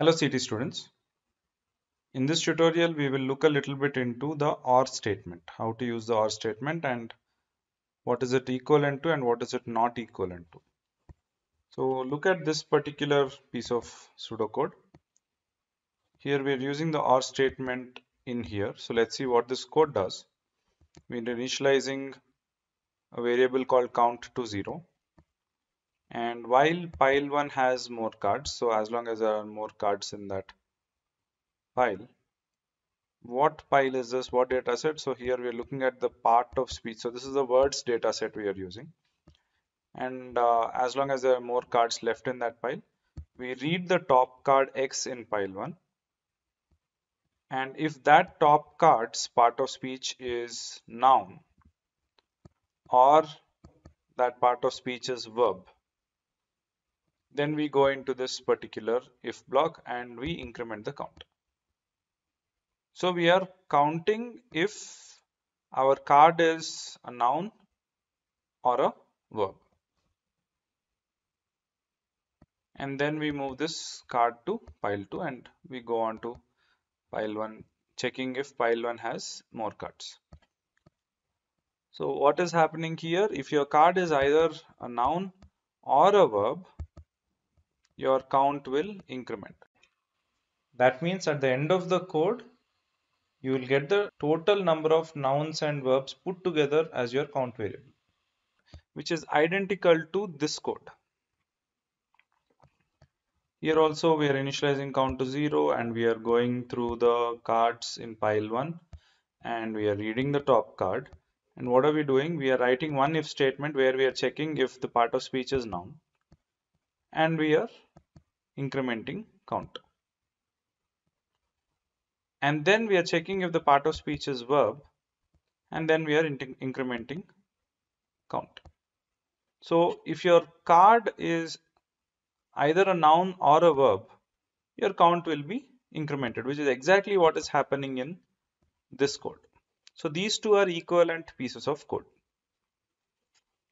Hello CT students. In this tutorial we will look a little bit into the OR statement, how to use the OR statement and what is it equivalent to and what is it not equivalent to. So look at this particular piece of pseudocode. Here we are using the OR statement in here. So let's see what this code does. We're initializing a variable called count to 0 and while pile 1 has more cards so as long as there are more cards in that pile what pile is this? What data set? So here we are looking at the part of speech. So this is the words data set we are using. And uh, as long as there are more cards left in that pile we read the top card x in pile 1 and if that top card's part of speech is noun or that part of speech is verb then we go into this particular if block and we increment the count. So we are counting if our card is a noun or a verb. And then we move this card to pile 2 and we go on to pile 1 checking if pile 1 has more cards. So what is happening here if your card is either a noun or a verb your count will increment. That means at the end of the code, you will get the total number of nouns and verbs put together as your count variable, which is identical to this code. Here also we are initializing count to 0 and we are going through the cards in pile 1 and we are reading the top card. And what are we doing? We are writing one if statement where we are checking if the part of speech is noun and we are incrementing count. And then we are checking if the part of speech is verb and then we are incrementing count. So if your card is either a noun or a verb, your count will be incremented, which is exactly what is happening in this code. So these two are equivalent pieces of code.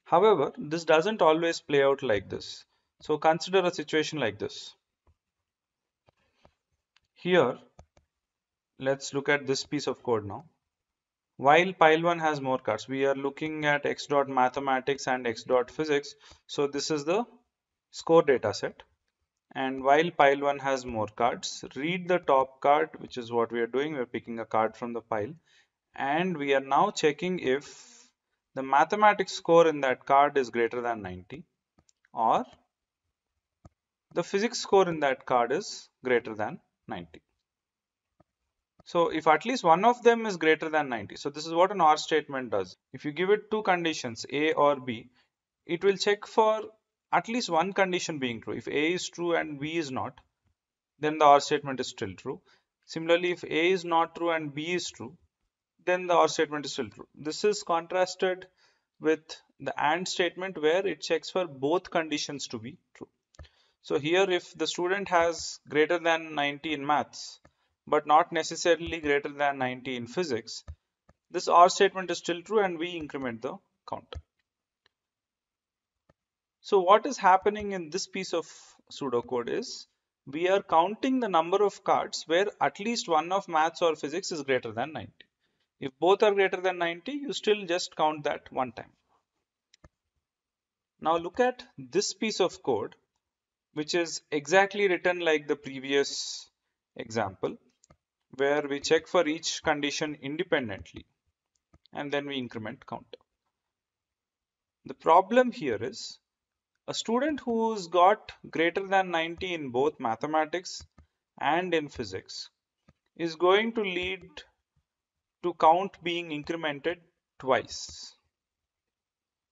However, this doesn't always play out like this. So consider a situation like this. Here, let's look at this piece of code now. While pile 1 has more cards, we are looking at x dot mathematics and x dot physics. So this is the score data set. And while pile 1 has more cards, read the top card, which is what we are doing. We're picking a card from the pile. And we are now checking if the mathematics score in that card is greater than 90 or the physics score in that card is greater than 90. So if at least one of them is greater than 90, so this is what an OR statement does. If you give it two conditions, A or B, it will check for at least one condition being true. If A is true and B is not, then the OR statement is still true. Similarly, if A is not true and B is true, then the OR statement is still true. This is contrasted with the AND statement where it checks for both conditions to be true. So here if the student has greater than 90 in maths but not necessarily greater than 90 in physics, this OR statement is still true and we increment the count. So what is happening in this piece of pseudocode is we are counting the number of cards where at least one of maths or physics is greater than 90. If both are greater than 90, you still just count that one time. Now look at this piece of code which is exactly written like the previous example where we check for each condition independently and then we increment count. The problem here is a student who's got greater than 90 in both mathematics and in physics is going to lead to count being incremented twice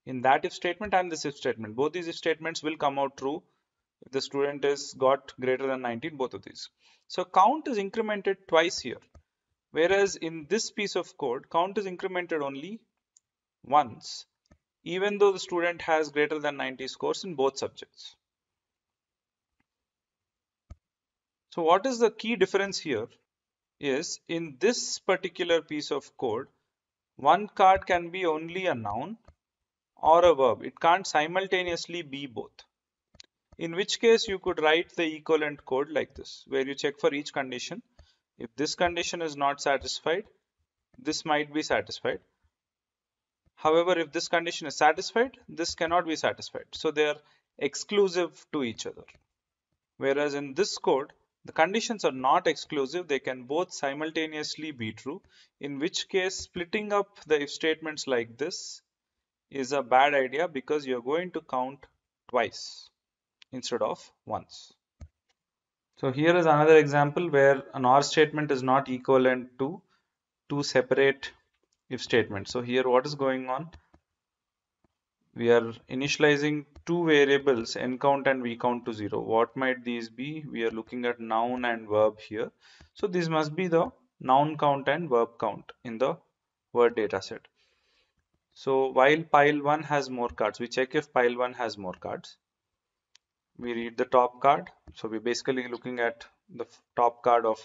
in that if statement and this if statement. Both these if statements will come out true if the student is got greater than 19 both of these. So count is incremented twice here. Whereas in this piece of code count is incremented only once even though the student has greater than 90 scores in both subjects. So what is the key difference here is in this particular piece of code one card can be only a noun or a verb. It can't simultaneously be both in which case you could write the equivalent code like this where you check for each condition. If this condition is not satisfied this might be satisfied. However if this condition is satisfied this cannot be satisfied. So they are exclusive to each other. Whereas in this code the conditions are not exclusive they can both simultaneously be true. In which case splitting up the if statements like this is a bad idea because you're going to count twice instead of once. So here is another example where an OR statement is not equivalent to two separate if statements. So here what is going on? We are initializing two variables ncount and vcount to 0. What might these be? We are looking at noun and verb here. So these must be the noun count and verb count in the word dataset. So while pile 1 has more cards, we check if pile 1 has more cards we read the top card. So we're basically looking at the top card of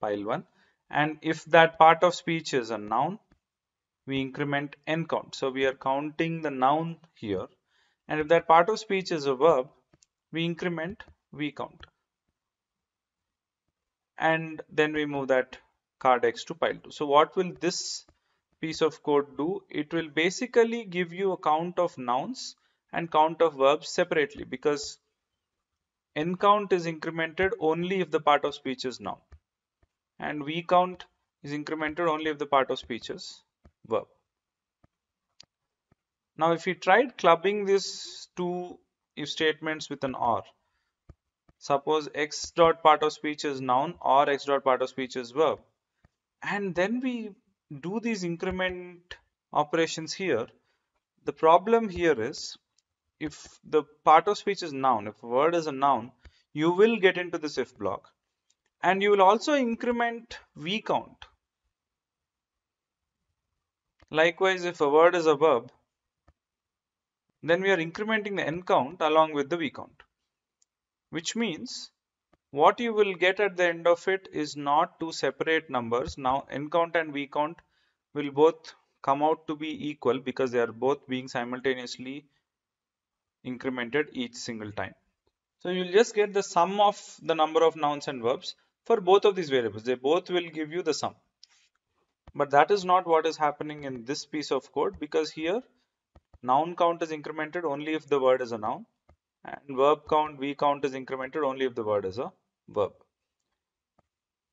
pile 1 and if that part of speech is a noun we increment n count. So we are counting the noun here. And if that part of speech is a verb we increment v count. And then we move that card x to pile 2 so what will this piece of code do? It will basically give you a count of nouns and count of verbs separately because n count is incremented only if the part of speech is noun and v count is incremented only if the part of speech is verb. Now if we tried clubbing these two if statements with an OR, suppose x dot part of speech is noun or x dot part of speech is verb and then we do these increment operations here, the problem here is if the part of speech is noun, if a word is a noun, you will get into this if block and you will also increment v count. Likewise, if a word is a verb, then we are incrementing the n count along with the v count, which means what you will get at the end of it is not two separate numbers. Now n count and v count will both come out to be equal because they are both being simultaneously incremented each single time. So you'll just get the sum of the number of nouns and verbs for both of these variables. They both will give you the sum. But that is not what is happening in this piece of code because here noun count is incremented only if the word is a noun and verb count, v count is incremented only if the word is a verb.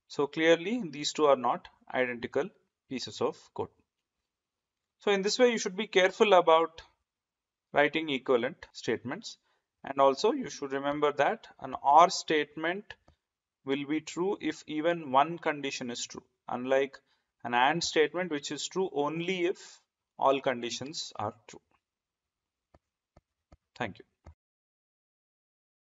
So clearly these two are not identical pieces of code. So in this way you should be careful about writing equivalent statements and also you should remember that an OR statement will be true if even one condition is true unlike an AND statement which is true only if all conditions are true. Thank you.